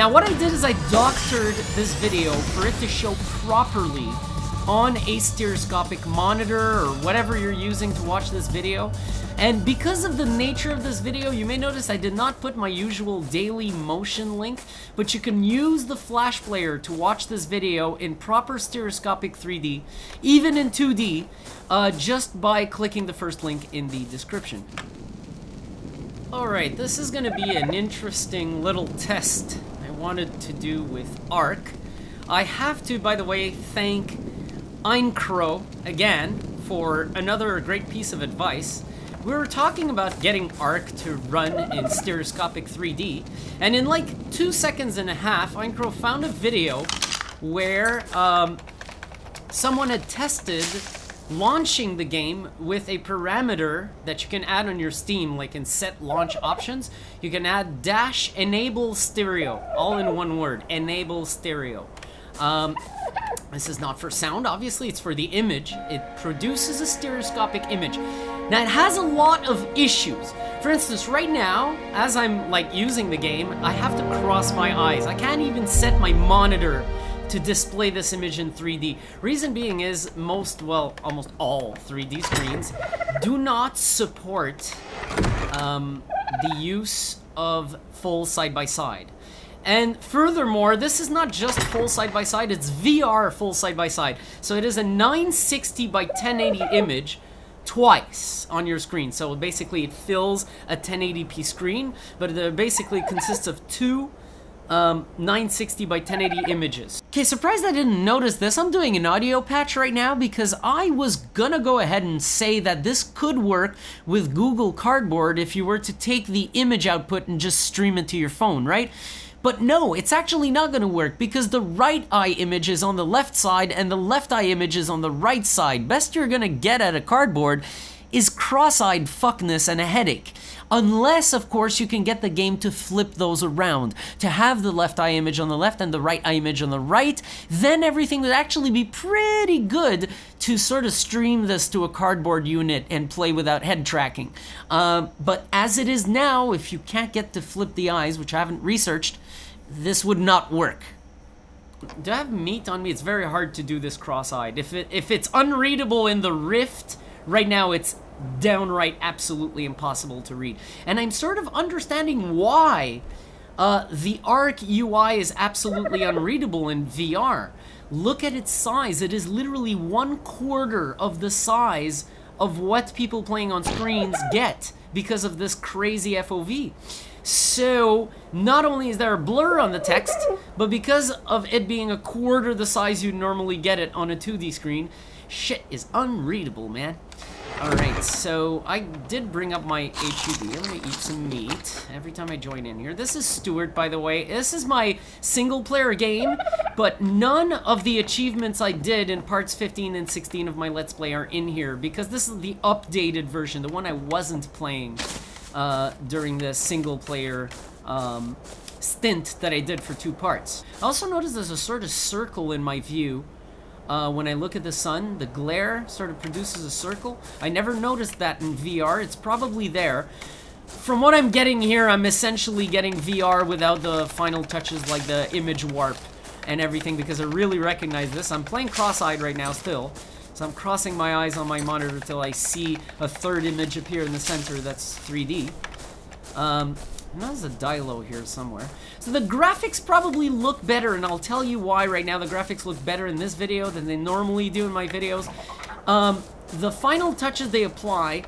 Now what I did is I doctored this video for it to show properly on a stereoscopic monitor or whatever you're using to watch this video. And because of the nature of this video, you may notice I did not put my usual Dailymotion link, but you can use the Flash Player to watch this video in proper stereoscopic 3D, even in 2D, uh, just by clicking the first link in the description. Alright, this is going to be an interesting little test wanted to do with Ark. I have to, by the way, thank Eincrou again for another great piece of advice. We were talking about getting ARK to run in stereoscopic 3D, and in like two seconds and a half, Eincrou found a video where um, someone had tested launching the game with a parameter that you can add on your Steam, like in set launch options. You can add dash enable stereo, all in one word, enable stereo. Um, this is not for sound, obviously, it's for the image. It produces a stereoscopic image. Now, it has a lot of issues. For instance, right now, as I'm, like, using the game, I have to cross my eyes. I can't even set my monitor to display this image in 3D. Reason being is most, well, almost all 3D screens do not support um, the use of full side-by-side. -side. And furthermore, this is not just full side-by-side, -side, it's VR full side-by-side. -side. So it is a 960 by 1080 image twice on your screen. So basically it fills a 1080p screen, but it basically consists of two um, 960 by 1080 images. Okay, surprised I didn't notice this. I'm doing an audio patch right now because I was gonna go ahead and say that this could work with Google Cardboard if you were to take the image output and just stream it to your phone, right? But no, it's actually not going to work because the right eye image is on the left side and the left eye image is on the right side. Best you're going to get at a cardboard is cross-eyed fuckness and a headache. Unless, of course, you can get the game to flip those around, to have the left eye image on the left and the right eye image on the right, then everything would actually be pretty good to sort of stream this to a cardboard unit and play without head tracking. Uh, but as it is now, if you can't get to flip the eyes, which I haven't researched, this would not work. Do I have meat on me? It's very hard to do this cross-eyed. If it if it's unreadable in the Rift, right now it's downright absolutely impossible to read. And I'm sort of understanding why uh, the ARK UI is absolutely unreadable in VR. Look at its size. It is literally one quarter of the size of what people playing on screens get because of this crazy FOV. So, not only is there a blur on the text, but because of it being a quarter the size you'd normally get it on a 2D screen, shit is unreadable, man. Alright, so I did bring up my HUD. I'm gonna eat some meat every time I join in here. This is Stuart, by the way. This is my single-player game, but none of the achievements I did in parts 15 and 16 of my Let's Play are in here, because this is the updated version, the one I wasn't playing uh, during the single-player um, stint that I did for two parts. I also noticed there's a sort of circle in my view uh, when I look at the sun, the glare sort of produces a circle. I never noticed that in VR. It's probably there. From what I'm getting here, I'm essentially getting VR without the final touches like the image warp and everything because I really recognize this. I'm playing cross-eyed right now still. So I'm crossing my eyes on my monitor until I see a third image appear in the center that's 3D. Um, and there's a Dilo here somewhere. So the graphics probably look better, and I'll tell you why right now the graphics look better in this video than they normally do in my videos. Um, the final touches they apply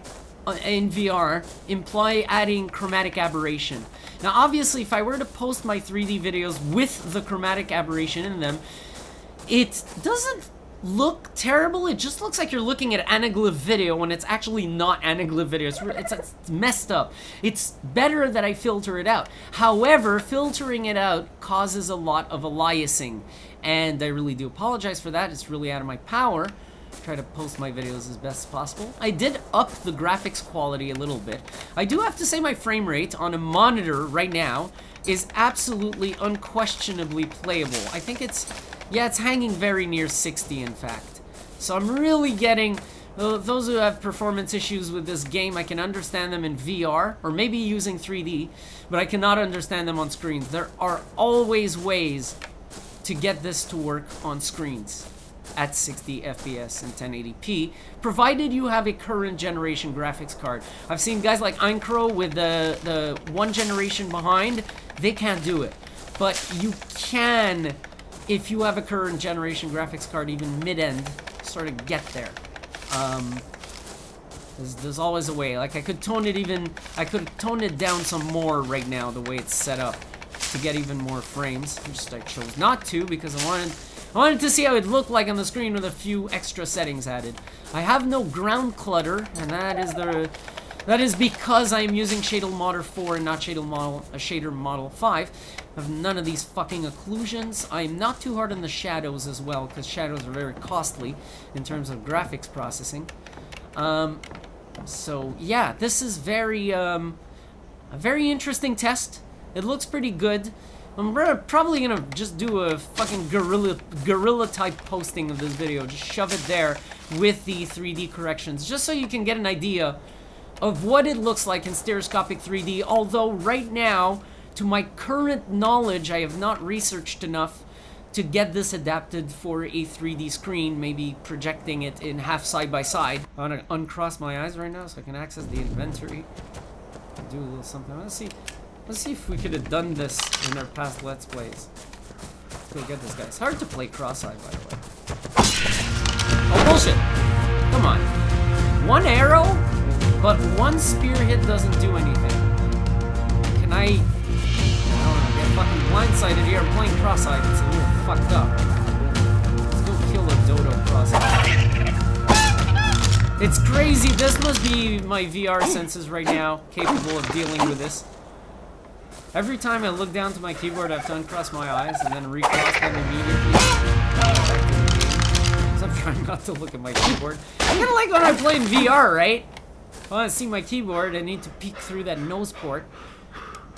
uh, in VR imply adding chromatic aberration. Now obviously if I were to post my 3D videos with the chromatic aberration in them, it doesn't look terrible. It just looks like you're looking at anaglyph video when it's actually not anaglyph video. It's, it's, it's, messed up. It's better that I filter it out. However, filtering it out causes a lot of aliasing, and I really do apologize for that. It's really out of my power. Try to post my videos as best as possible. I did up the graphics quality a little bit. I do have to say my frame rate on a monitor right now is absolutely unquestionably playable. I think it's yeah, it's hanging very near 60, in fact. So I'm really getting uh, those who have performance issues with this game, I can understand them in VR, or maybe using 3D, but I cannot understand them on screens. There are always ways to get this to work on screens at 60 FPS and 1080p, provided you have a current generation graphics card. I've seen guys like Eincrou with the, the one generation behind, they can't do it. But you can, if you have a current generation graphics card, even mid-end, sort of get there. Um, there's, there's always a way. Like, I could tone it even, I could tone it down some more right now, the way it's set up, to get even more frames. Just I chose not to, because I wanted I wanted to see how it looked like on the screen with a few extra settings added. I have no ground clutter, and that is the that is because I am using Shader Model 4 and not Shader Model a Shader Model 5. I have none of these fucking occlusions. I'm not too hard on the shadows as well, because shadows are very costly in terms of graphics processing. Um, so yeah, this is very um, a very interesting test. It looks pretty good. I'm probably gonna just do a fucking gorilla gorilla type posting of this video. Just shove it there with the 3D corrections, just so you can get an idea of what it looks like in stereoscopic 3D. Although right now, to my current knowledge, I have not researched enough to get this adapted for a 3D screen, maybe projecting it in half side by side. I'm gonna uncross my eyes right now so I can access the inventory. Do a little something. Let's see. Let's see if we could have done this in our past Let's Plays. Let's go get this guy. It's hard to play cross-eye, by the way. Oh, bullshit! Come on. One arrow, but one spear hit doesn't do anything. Can I... I don't know, get fucking blindsided here. I'm playing cross-eyed. It's a little fucked up. Let's go kill a dodo cross-eye. It's crazy. This must be my VR senses right now, capable of dealing with this. Every time I look down to my keyboard, I have to uncross my eyes and then recross them immediately. So I'm trying not to look at my keyboard. I kind of like when I play in VR, right? I want to see my keyboard, I need to peek through that nose port.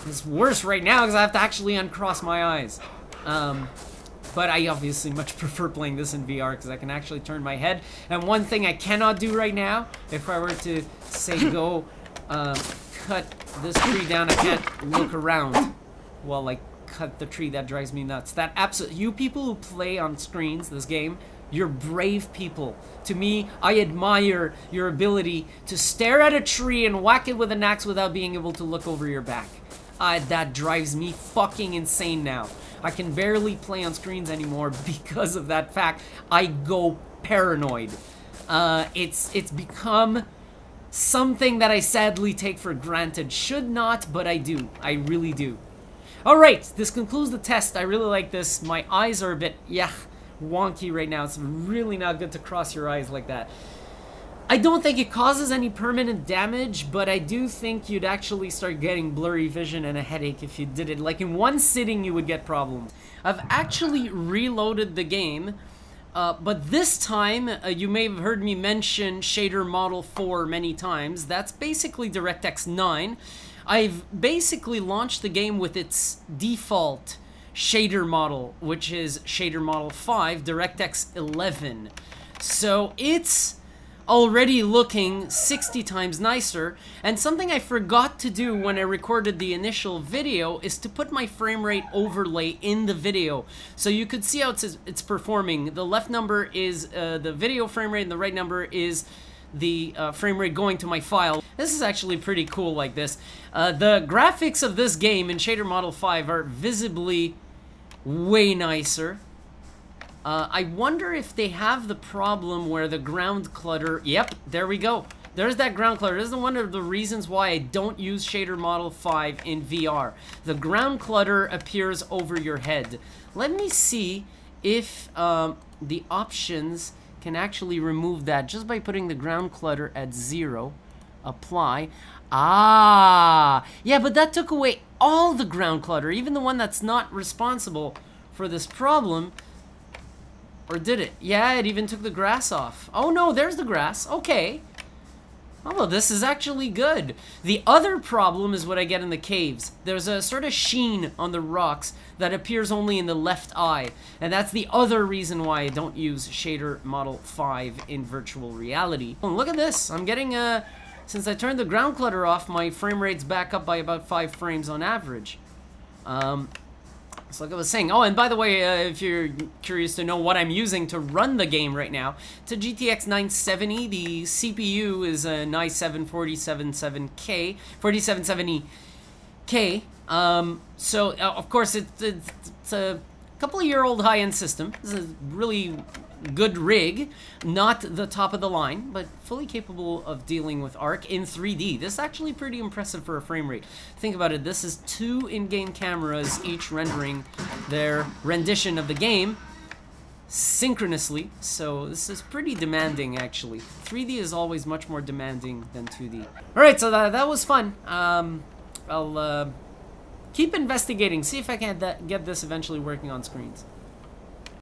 It's worse right now because I have to actually uncross my eyes. Um, but I obviously much prefer playing this in VR because I can actually turn my head. And one thing I cannot do right now, if I were to say go um, cut this tree down, I can't look around while I cut the tree. That drives me nuts. That absolutely, you people who play on screens this game, you're brave people. To me, I admire your ability to stare at a tree and whack it with an axe without being able to look over your back. Uh, that drives me fucking insane now. I can barely play on screens anymore because of that fact. I go paranoid. Uh, it's it's become something that I sadly take for granted. Should not, but I do. I really do. Alright, this concludes the test. I really like this. My eyes are a bit, yeah, wonky right now. It's really not good to cross your eyes like that. I don't think it causes any permanent damage, but I do think you'd actually start getting blurry vision and a headache if you did it. Like in one sitting, you would get problems. I've actually reloaded the game uh, but this time, uh, you may have heard me mention Shader Model 4 many times. That's basically DirectX 9. I've basically launched the game with its default shader model, which is Shader Model 5, DirectX 11. So it's already looking 60 times nicer. And something I forgot to do when I recorded the initial video is to put my frame rate overlay in the video. So you could see how it's, it's performing. The left number is uh, the video frame rate and the right number is the uh, frame rate going to my file. This is actually pretty cool like this. Uh, the graphics of this game in Shader Model 5 are visibly way nicer. Uh, I wonder if they have the problem where the ground clutter... Yep, there we go. There's that ground clutter. This is one of the reasons why I don't use Shader Model 5 in VR. The ground clutter appears over your head. Let me see if um, the options can actually remove that just by putting the ground clutter at zero. Apply. Ah! Yeah, but that took away all the ground clutter, even the one that's not responsible for this problem. Or did it? Yeah, it even took the grass off. Oh no, there's the grass. Okay. Oh, well this is actually good. The other problem is what I get in the caves. There's a sort of sheen on the rocks that appears only in the left eye. And that's the other reason why I don't use Shader Model 5 in virtual reality. Oh, look at this. I'm getting a... Since I turned the ground clutter off, my frame rate's back up by about 5 frames on average. Um, so like I was saying, oh, and by the way, uh, if you're curious to know what I'm using to run the game right now, it's a GTX 970. The CPU is a i7 477K, 4770K. Um, so, uh, of course, it, it, it's a couple of year old high-end system. This is really good rig, not the top of the line, but fully capable of dealing with ARK in 3D. This is actually pretty impressive for a frame rate. Think about it, this is two in-game cameras each rendering their rendition of the game synchronously, so this is pretty demanding actually. 3D is always much more demanding than 2D. Alright, so that, that was fun. Um, I'll uh, keep investigating, see if I can get this eventually working on screens.